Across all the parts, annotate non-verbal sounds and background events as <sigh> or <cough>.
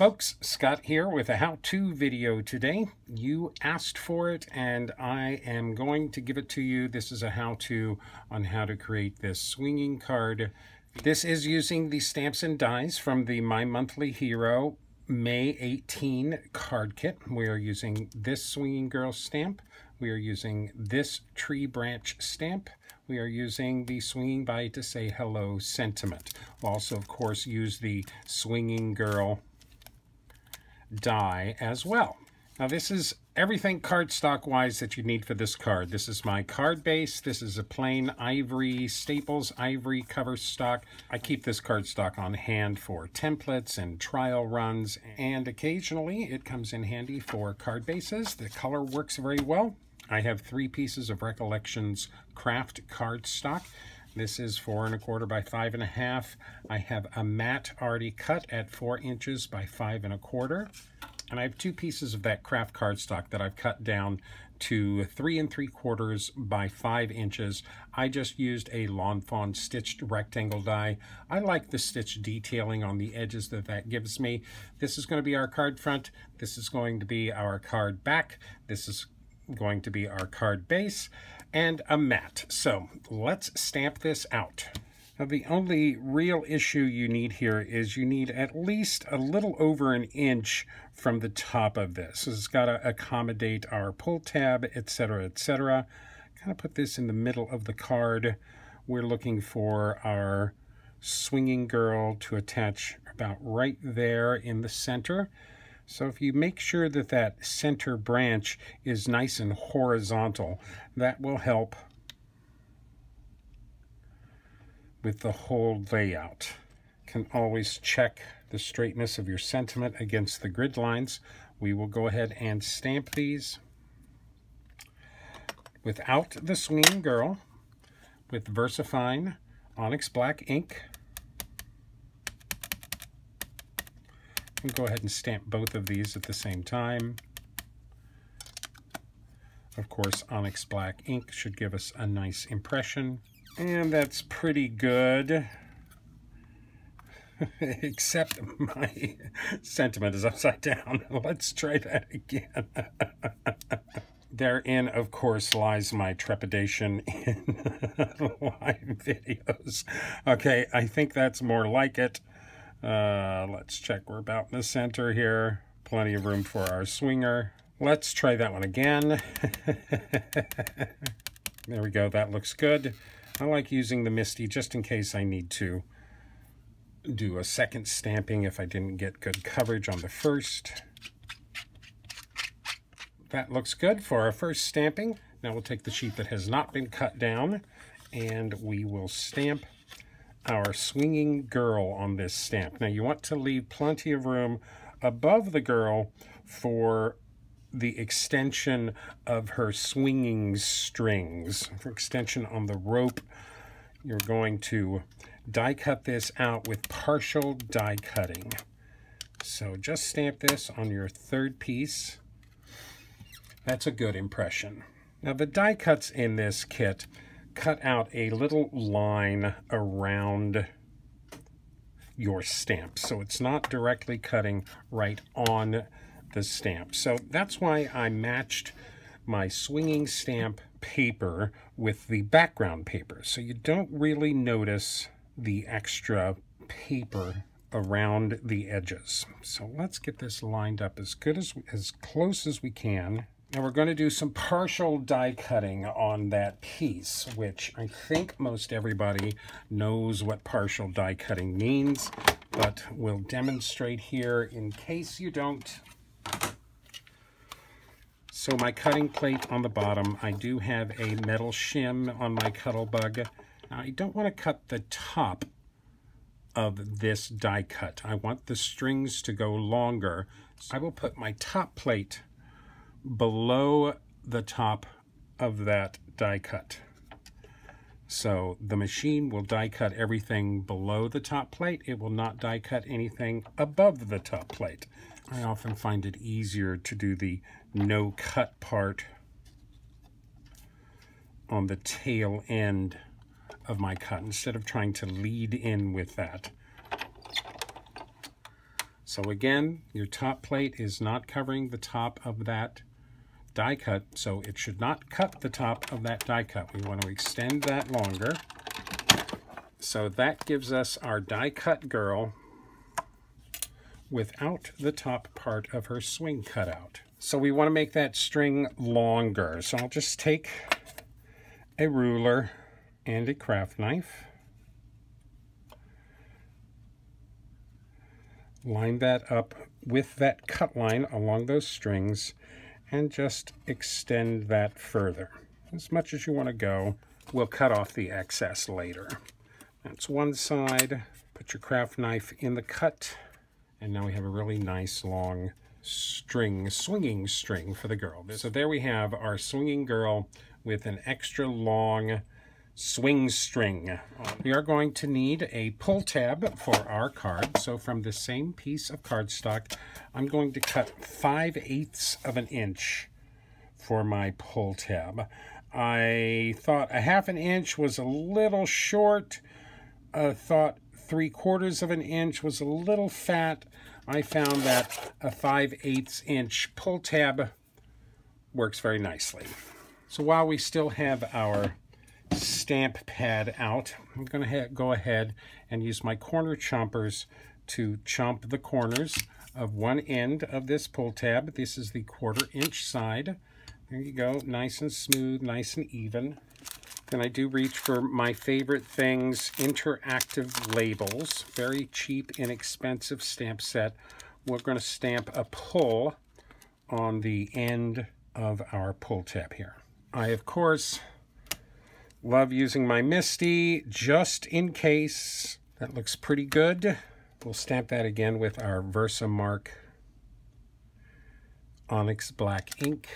folks, Scott here with a how-to video today. You asked for it and I am going to give it to you. This is a how-to on how to create this swinging card. This is using the stamps and dies from the My Monthly Hero May 18 card kit. We are using this Swinging Girl stamp. We are using this tree branch stamp. We are using the Swinging by to say hello sentiment. We'll also, of course, use the Swinging Girl die as well. Now this is everything cardstock wise that you need for this card. This is my card base. This is a plain ivory, Staples ivory cover stock. I keep this cardstock on hand for templates and trial runs, and occasionally it comes in handy for card bases. The color works very well. I have three pieces of Recollections craft cardstock. This is four and a quarter by five and a half. I have a mat already cut at four inches by five and a quarter. And I have two pieces of that craft cardstock that I've cut down to three and three quarters by five inches. I just used a Lawn Fawn stitched rectangle die. I like the stitch detailing on the edges that that gives me. This is going to be our card front. This is going to be our card back. This is going to be our card base and a mat. So let's stamp this out. Now the only real issue you need here is you need at least a little over an inch from the top of this. So it's got to accommodate our pull tab, etc., etc. Kind of put this in the middle of the card. We're looking for our swinging girl to attach about right there in the center. So if you make sure that that center branch is nice and horizontal, that will help with the whole layout. Can always check the straightness of your sentiment against the grid lines. We will go ahead and stamp these without the swinging girl with VersaFine Onyx Black ink. And go ahead and stamp both of these at the same time. Of course, Onyx Black ink should give us a nice impression. And that's pretty good. <laughs> Except my <laughs> sentiment is upside down. <laughs> Let's try that again. Therein, of course, lies my trepidation in live videos. Okay, I think that's more like it. Uh, let's check. We're about in the center here. Plenty of room for our swinger. Let's try that one again. <laughs> there we go. That looks good. I like using the MISTI just in case I need to do a second stamping if I didn't get good coverage on the first. That looks good for our first stamping. Now we'll take the sheet that has not been cut down and we will stamp our swinging girl on this stamp. Now you want to leave plenty of room above the girl for the extension of her swinging strings. For extension on the rope, you're going to die cut this out with partial die cutting. So just stamp this on your third piece. That's a good impression. Now the die cuts in this kit cut out a little line around your stamp. So it's not directly cutting right on the stamp. So that's why I matched my swinging stamp paper with the background paper. So you don't really notice the extra paper around the edges. So let's get this lined up as good as, as close as we can now we're going to do some partial die cutting on that piece, which I think most everybody knows what partial die cutting means, but we'll demonstrate here in case you don't. So my cutting plate on the bottom, I do have a metal shim on my Cuttlebug. Now I don't want to cut the top of this die cut. I want the strings to go longer. So I will put my top plate below the top of that die cut. So the machine will die cut everything below the top plate. It will not die cut anything above the top plate. I often find it easier to do the no cut part on the tail end of my cut instead of trying to lead in with that. So again, your top plate is not covering the top of that die cut, so it should not cut the top of that die cut. We want to extend that longer. So that gives us our die cut girl without the top part of her swing cut out. So we want to make that string longer. So I'll just take a ruler and a craft knife. Line that up with that cut line along those strings and just extend that further. As much as you want to go. We'll cut off the excess later. That's one side. Put your craft knife in the cut. And now we have a really nice long string, swinging string for the girl. So there we have our swinging girl with an extra long swing string. We are going to need a pull tab for our card. So from the same piece of cardstock, I'm going to cut 5 eighths of an inch for my pull tab. I thought a half an inch was a little short. I thought three quarters of an inch was a little fat. I found that a 5 eighths inch pull tab works very nicely. So while we still have our stamp pad out, I'm going to go ahead and use my corner chompers to chomp the corners of one end of this pull tab. This is the quarter inch side. There you go, nice and smooth, nice and even. Then I do reach for my favorite things, interactive labels. Very cheap, inexpensive stamp set. We're going to stamp a pull on the end of our pull tab here. I, of course, love using my MISTI just in case. That looks pretty good. We'll stamp that again with our Versamark Onyx Black ink.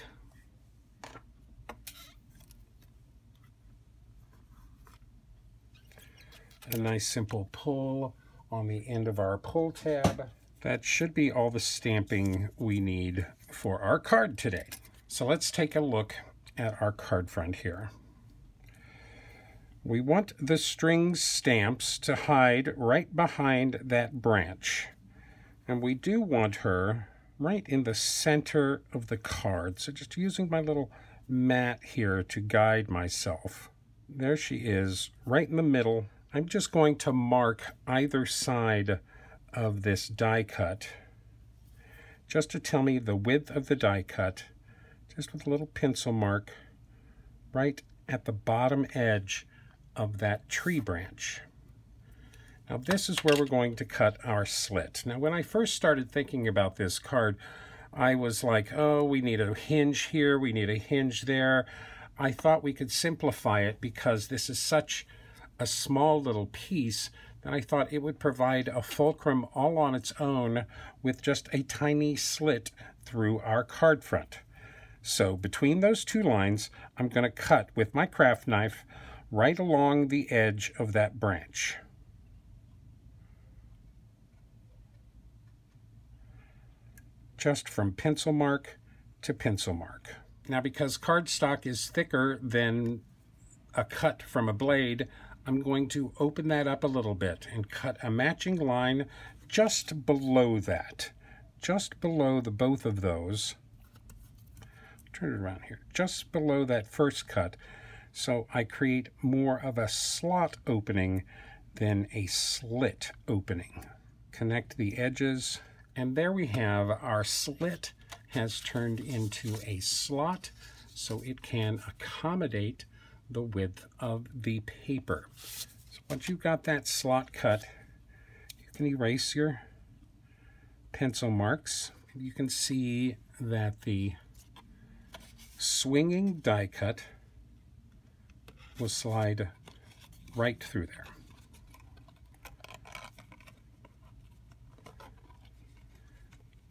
a nice simple pull on the end of our pull tab. That should be all the stamping we need for our card today. So let's take a look at our card front here. We want the string stamps to hide right behind that branch. And we do want her right in the center of the card. So just using my little mat here to guide myself. There she is, right in the middle I'm just going to mark either side of this die cut just to tell me the width of the die cut, just with a little pencil mark right at the bottom edge of that tree branch. Now this is where we're going to cut our slit. Now when I first started thinking about this card, I was like, oh, we need a hinge here, we need a hinge there. I thought we could simplify it because this is such a small little piece that I thought it would provide a fulcrum all on its own with just a tiny slit through our card front. So between those two lines, I'm going to cut with my craft knife right along the edge of that branch. Just from pencil mark to pencil mark. Now because cardstock is thicker than a cut from a blade, I'm going to open that up a little bit and cut a matching line just below that, just below the both of those. Turn it around here, just below that first cut. So I create more of a slot opening than a slit opening. Connect the edges, and there we have our slit has turned into a slot so it can accommodate the width of the paper. So once you've got that slot cut, you can erase your pencil marks. You can see that the swinging die cut will slide right through there.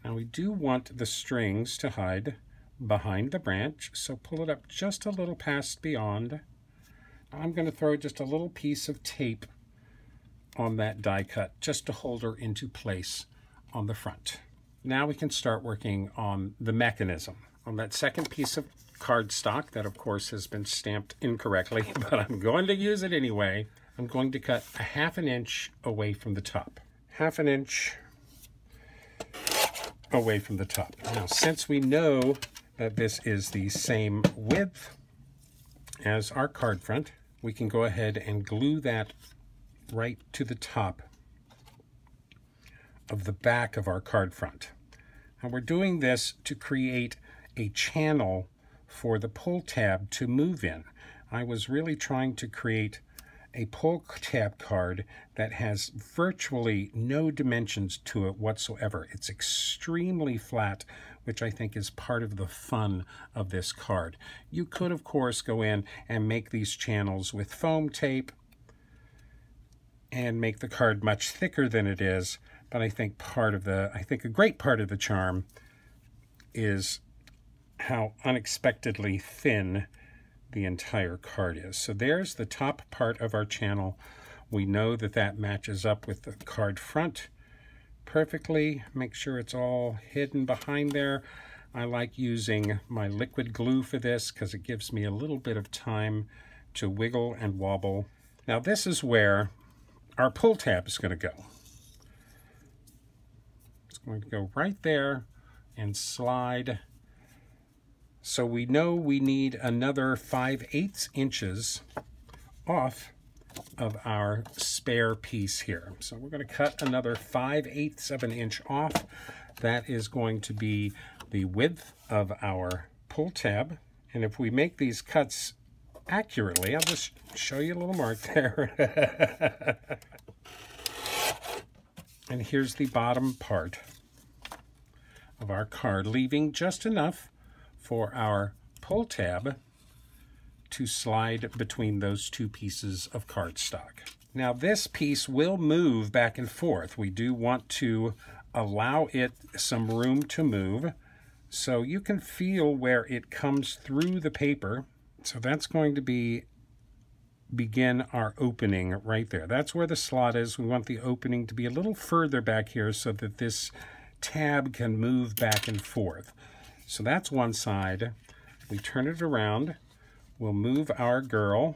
Now we do want the strings to hide behind the branch, so pull it up just a little past beyond. I'm going to throw just a little piece of tape on that die cut just to hold her into place on the front. Now we can start working on the mechanism. On that second piece of cardstock that of course has been stamped incorrectly, <laughs> but I'm going to use it anyway. I'm going to cut a half an inch away from the top. Half an inch away from the top. Now, since we know that this is the same width as our card front, we can go ahead and glue that right to the top of the back of our card front. And we're doing this to create a channel for the pull tab to move in. I was really trying to create a pull tab card that has virtually no dimensions to it whatsoever. It's extremely flat, which I think is part of the fun of this card. You could, of course, go in and make these channels with foam tape and make the card much thicker than it is, but I think part of the, I think a great part of the charm is how unexpectedly thin the entire card is. So there's the top part of our channel. We know that that matches up with the card front perfectly. Make sure it's all hidden behind there. I like using my liquid glue for this because it gives me a little bit of time to wiggle and wobble. Now this is where our pull tab is going to go. It's going to go right there and slide so we know we need another 5 eighths inches off of our spare piece here. So we're going to cut another 5 eighths of an inch off. That is going to be the width of our pull tab. And if we make these cuts accurately, I'll just show you a little mark <laughs> there. and here's the bottom part of our card, leaving just enough for our pull tab to slide between those two pieces of cardstock. Now this piece will move back and forth. We do want to allow it some room to move so you can feel where it comes through the paper. So that's going to be begin our opening right there. That's where the slot is. We want the opening to be a little further back here so that this tab can move back and forth. So that's one side. We turn it around. We'll move our girl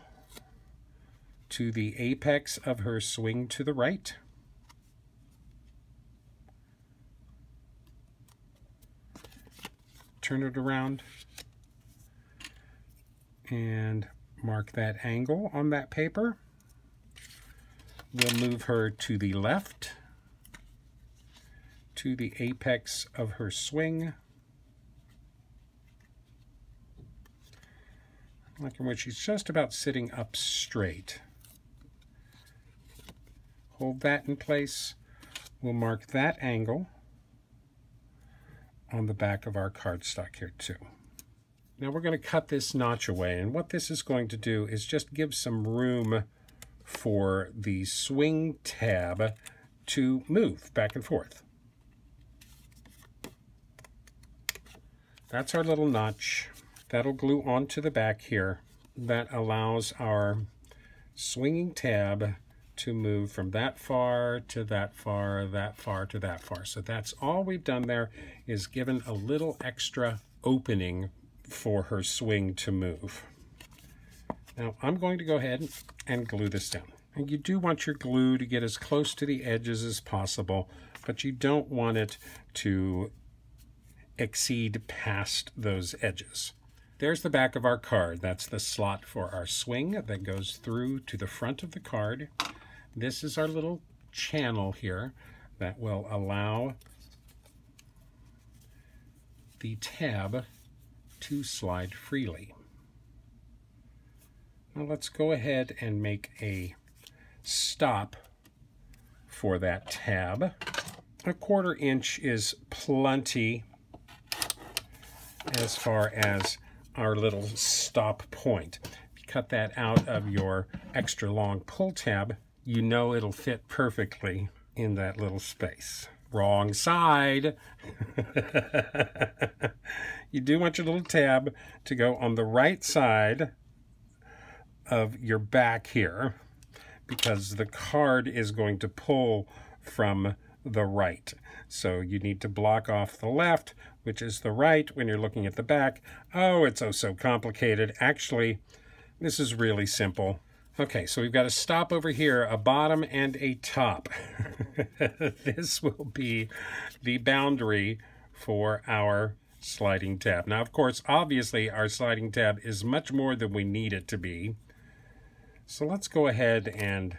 to the apex of her swing to the right. Turn it around and mark that angle on that paper. We'll move her to the left to the apex of her swing. Like in which she's just about sitting up straight. Hold that in place. We'll mark that angle on the back of our cardstock here too. Now we're going to cut this notch away and what this is going to do is just give some room for the swing tab to move back and forth. That's our little notch. That'll glue onto the back here. That allows our swinging tab to move from that far to that far, that far to that far. So that's all we've done there is given a little extra opening for her swing to move. Now I'm going to go ahead and glue this down. And you do want your glue to get as close to the edges as possible, but you don't want it to exceed past those edges. There's the back of our card. That's the slot for our swing that goes through to the front of the card. This is our little channel here that will allow the tab to slide freely. Now let's go ahead and make a stop for that tab. A quarter inch is plenty as far as our little stop point. If you cut that out of your extra long pull tab, you know it'll fit perfectly in that little space. Wrong side. <laughs> you do want your little tab to go on the right side of your back here because the card is going to pull from the right. So you need to block off the left, which is the right when you're looking at the back. Oh, it's oh so complicated. Actually, this is really simple. Okay, so we've got a stop over here, a bottom and a top. <laughs> this will be the boundary for our sliding tab. Now, of course, obviously our sliding tab is much more than we need it to be. So let's go ahead and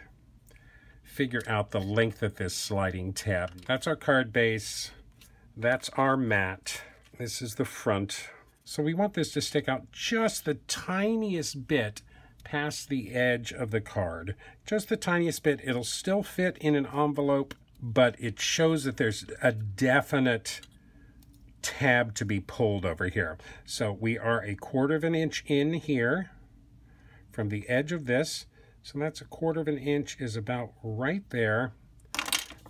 figure out the length of this sliding tab. That's our card base. That's our mat. This is the front. So we want this to stick out just the tiniest bit past the edge of the card. Just the tiniest bit. It'll still fit in an envelope, but it shows that there's a definite tab to be pulled over here. So we are a quarter of an inch in here from the edge of this. So that's a quarter of an inch is about right there.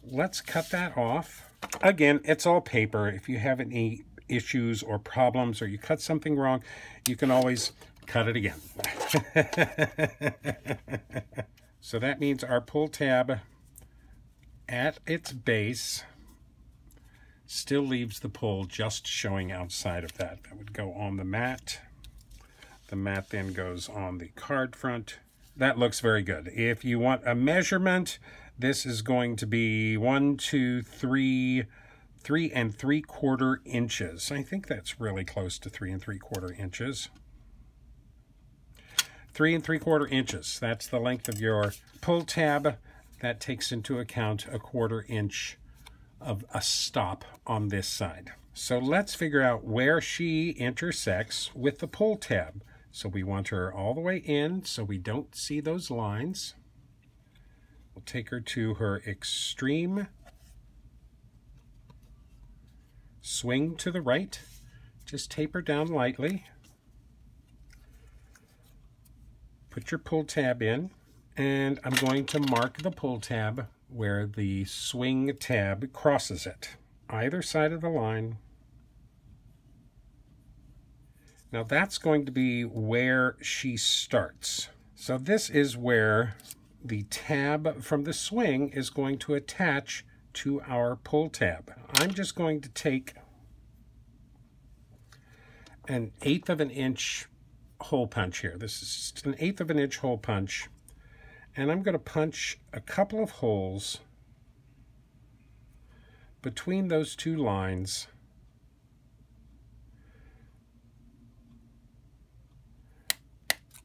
Let's cut that off. Again, it's all paper. If you have any issues or problems or you cut something wrong, you can always cut it again. <laughs> so that means our pull tab at its base still leaves the pull just showing outside of that. That would go on the mat. The mat then goes on the card front. That looks very good. If you want a measurement, this is going to be one, two, three, three and three quarter inches. I think that's really close to three and three quarter inches. Three and three quarter inches. That's the length of your pull tab. That takes into account a quarter inch of a stop on this side. So let's figure out where she intersects with the pull tab. So we want her all the way in so we don't see those lines. We'll take her to her extreme swing to the right. Just taper down lightly. Put your pull tab in and I'm going to mark the pull tab where the swing tab crosses it, either side of the line. Now that's going to be where she starts. So this is where the tab from the swing is going to attach to our pull tab. I'm just going to take an eighth of an inch hole punch here. This is an eighth of an inch hole punch and I'm going to punch a couple of holes between those two lines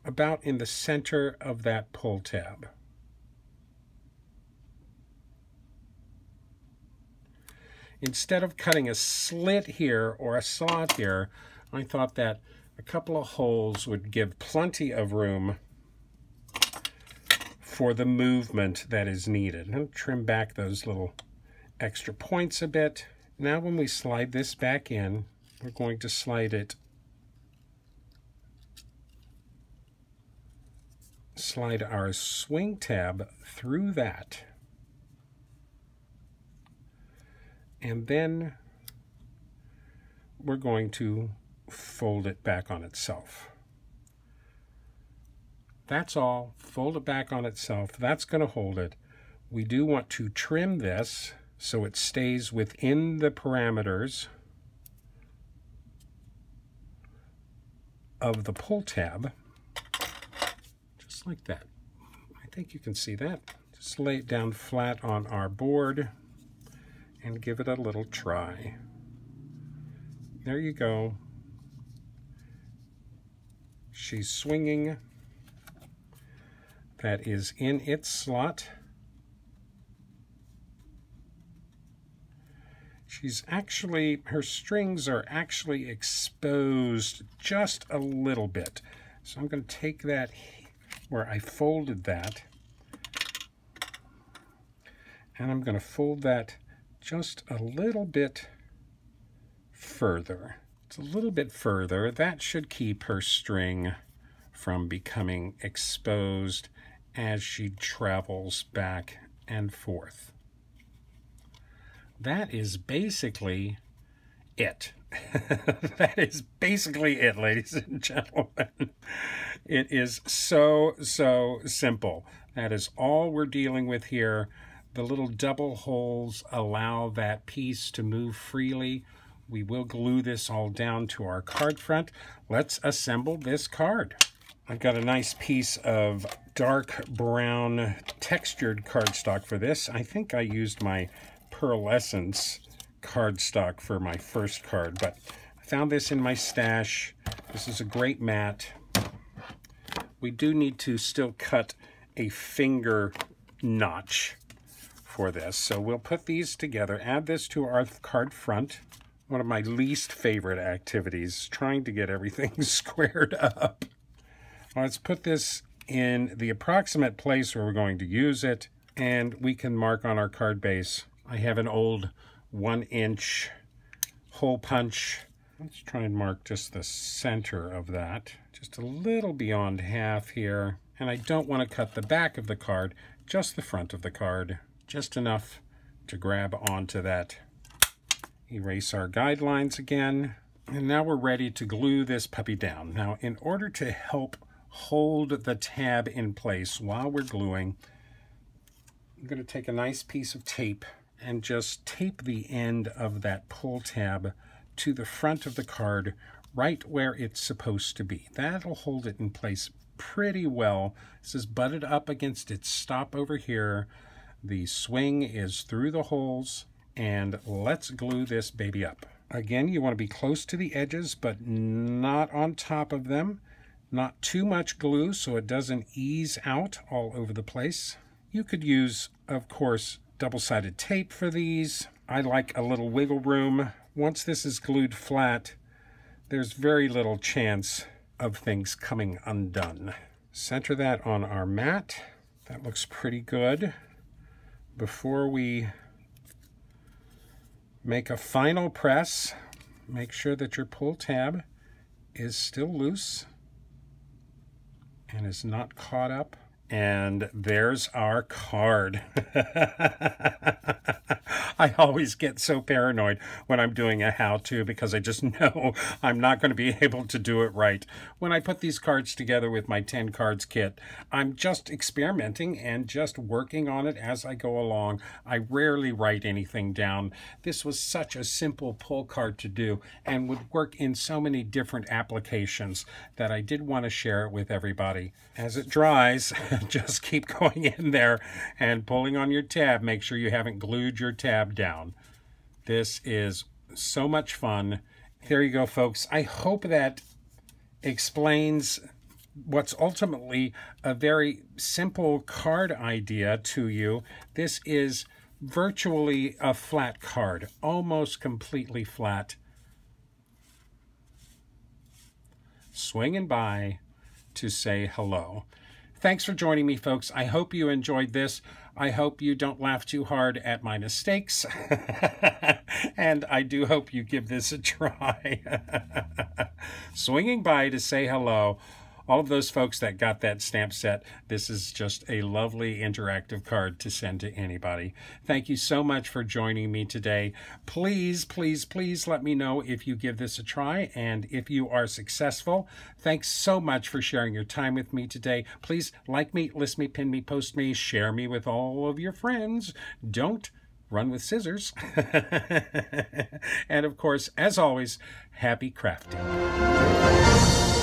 about in the center of that pull tab. Instead of cutting a slit here or a slot here, I thought that a couple of holes would give plenty of room for the movement that is needed. And trim back those little extra points a bit. Now when we slide this back in, we're going to slide it slide our swing tab through that. And then we're going to fold it back on itself. That's all. Fold it back on itself. That's going to hold it. We do want to trim this so it stays within the parameters of the pull tab, like that. I think you can see that. Just lay it down flat on our board and give it a little try. There you go. She's swinging that is in its slot. She's actually, her strings are actually exposed just a little bit. So I'm going to take that where I folded that and I'm going to fold that just a little bit further. It's a little bit further. That should keep her string from becoming exposed as she travels back and forth. That is basically it. <laughs> that is basically it, ladies and gentlemen. It is so, so simple. That is all we're dealing with here. The little double holes allow that piece to move freely. We will glue this all down to our card front. Let's assemble this card. I've got a nice piece of dark brown textured cardstock for this. I think I used my Pearlescence cardstock for my first card, but I found this in my stash. This is a great mat. We do need to still cut a finger notch for this. So we'll put these together, add this to our card front. One of my least favorite activities, trying to get everything <laughs> squared up. Let's put this in the approximate place where we're going to use it, and we can mark on our card base. I have an old one inch hole punch. Let's try and mark just the center of that, just a little beyond half here. And I don't want to cut the back of the card, just the front of the card, just enough to grab onto that. Erase our guidelines again. And now we're ready to glue this puppy down. Now, in order to help hold the tab in place while we're gluing. I'm going to take a nice piece of tape and just tape the end of that pull tab to the front of the card right where it's supposed to be. That'll hold it in place pretty well. This is butted up against its stop over here. The swing is through the holes and let's glue this baby up. Again, you want to be close to the edges, but not on top of them. Not too much glue so it doesn't ease out all over the place. You could use, of course, double-sided tape for these. I like a little wiggle room. Once this is glued flat, there's very little chance of things coming undone. Center that on our mat. That looks pretty good. Before we make a final press, make sure that your pull tab is still loose and is not caught up. And there's our card. <laughs> I always get so paranoid when I'm doing a how-to because I just <laughs> know I'm not going to be able to do it right. When I put these cards together with my 10 cards kit, I'm just experimenting and just working on it as I go along. I rarely write anything down. This was such a simple pull card to do and would work in so many different applications that I did want to share it with everybody. As it dries, <laughs> just keep <laughs> going in there and pulling on your tab. Make sure you haven't glued your tab down. This is so much fun. There you go, folks. I hope that explains what's ultimately a very simple card idea to you. This is virtually a flat card, almost completely flat. Swinging by to say hello. Thanks for joining me, folks. I hope you enjoyed this. I hope you don't laugh too hard at my mistakes. <laughs> and I do hope you give this a try. <laughs> Swinging by to say hello all of those folks that got that stamp set, this is just a lovely interactive card to send to anybody. Thank you so much for joining me today. Please, please, please let me know if you give this a try and if you are successful. Thanks so much for sharing your time with me today. Please like me, list me, pin me, post me, share me with all of your friends. Don't run with scissors. <laughs> and of course, as always, happy crafting.